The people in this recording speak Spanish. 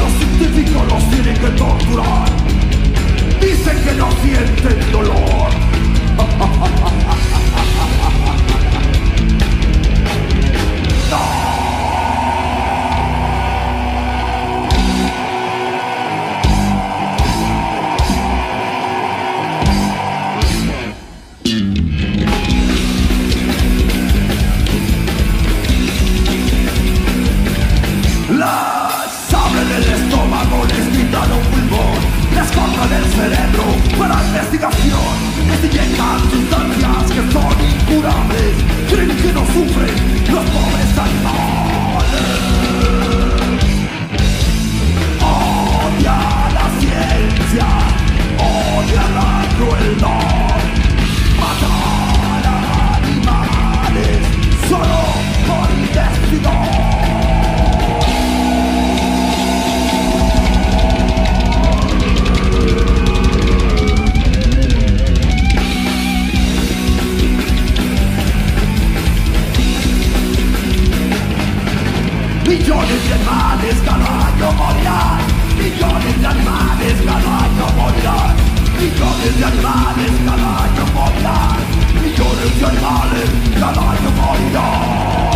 Varios científicos los tienen que torturar. Dicen que no sienten dolor. Quitan un pulmón, les cortan el cerebro para investigación, les inyectan sustancias que son incurables, creen que no sufren los pobres animales. Odia la ciencia, odia la crueldad, Millones de animales cada año morirán Millones de animales cada año morirán Millones de animales cada año morirán Millones de animales cada año morirán